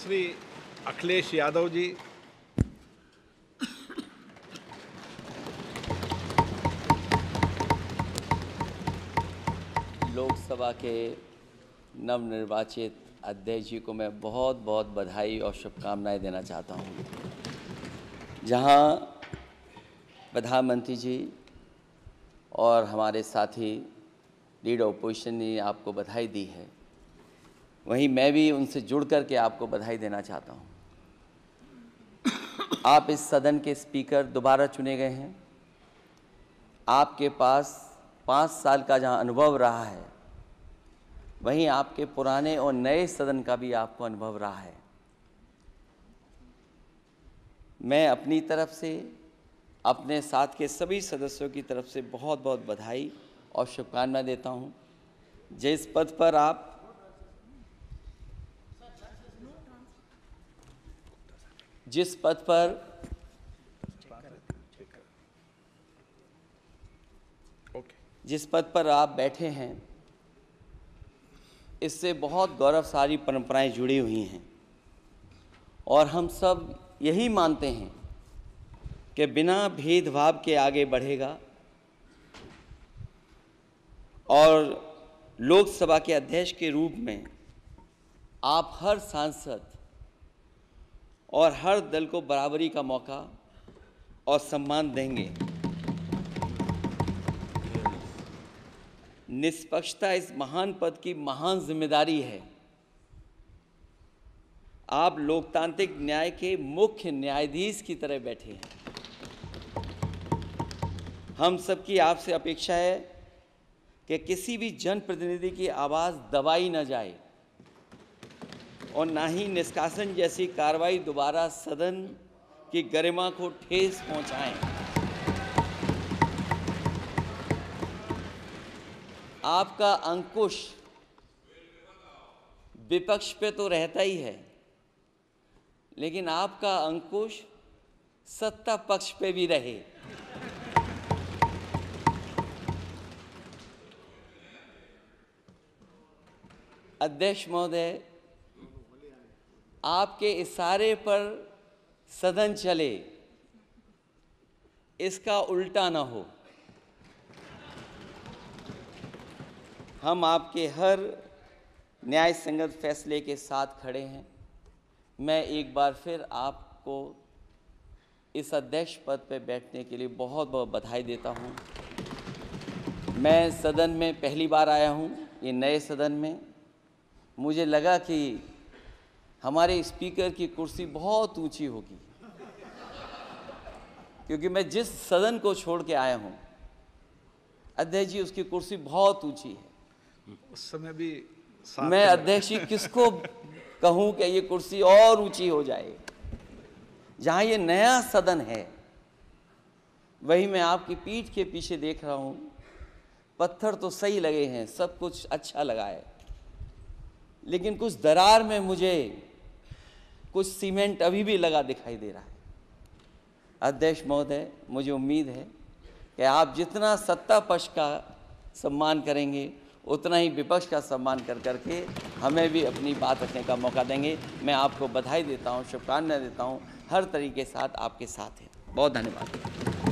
श्री अखिलेश यादव जी। लोकसभा के नवनिर्वाचित अध्यक्ष जी को मैं बहुत बहुत बधाई और शुभकामनाएँ देना चाहता हूँ। जहाँ प्रधानमंत्री जी और हमारे साथी लीडर ओपोजिशन ने आपको बधाई दी है। वहीं मैं भी उनसे जुड़ कर के आपको बधाई देना चाहता हूँ। आप इस सदन के स्पीकर दोबारा चुने गए हैं। आपके पास पाँच साल का जहाँ अनुभव रहा है, वहीं आपके पुराने और नए सदन का भी आपको अनुभव रहा है। मैं अपनी तरफ़ से, अपने साथ के सभी सदस्यों की तरफ़ से बहुत बहुत बधाई और शुभकामनाएँ देता हूँ। जिस पद पर आप जिस पद पर जिस पद पर आप बैठे हैं इससे बहुत गौरवशाली परंपराएँ जुड़ी हुई हैं। और हम सब यही मानते हैं कि बिना भेदभाव के आगे बढ़ेगा और लोकसभा के अध्यक्ष के रूप में आप हर सांसद और हर दल को बराबरी का मौका और सम्मान देंगे। निष्पक्षता इस महान पद की महान ज़िम्मेदारी है। आप लोकतांत्रिक न्याय के मुख्य न्यायाधीश की तरह बैठे हैं। हम सबकी आपसे अपेक्षा है कि किसी भी जनप्रतिनिधि की आवाज़ दबाई न जाए। और ना ही निष्कासन जैसी कार्रवाई दोबारा सदन की गरिमा को ठेस पहुंचाएँ। आपका अंकुश विपक्ष पे तो रहता ही है, लेकिन आपका अंकुश सत्ता पक्ष पे भी रहे। अध्यक्ष महोदय आपके इशारे पर सदन चले, इसका उल्टा ना हो। हम आपके हर न्याय संगत फैसले के साथ खड़े हैं। मैं एक बार फिर आपको इस अध्यक्ष पद पर बैठने के लिए बहुत बहुत बधाई देता हूँ। मैं सदन में पहली बार आया हूँ, ये नए सदन में। मुझे लगा कि हमारे स्पीकर की कुर्सी बहुत ऊँची होगी। क्योंकि मैं जिस सदन को छोड़ के आया हूँ अध्यक्ष जी उसकी कुर्सी बहुत ऊँची है। उस समय भी मैं अध्यक्ष जी किसको कहूँ कि ये कुर्सी और ऊँची हो जाए? जहाँ ये नया सदन है वही मैं आपकी पीठ के पीछे देख रहा हूँ। पत्थर तो सही लगे हैं सब कुछ अच्छा लगा है। लेकिन कुछ दरार में मुझे कुछ सीमेंट अभी भी लगा दिखाई दे रहा है। अध्यक्ष महोदय, मुझे उम्मीद है कि आप जितना सत्ता पक्ष का सम्मान करेंगे, उतना ही विपक्ष का सम्मान कर करके हमें भी अपनी बात रखने का मौका देंगे। मैं आपको बधाई देता हूँ, शुभकामनाएँ देता हूँ। हर तरीके साथ आपके साथ है। बहुत धन्यवाद।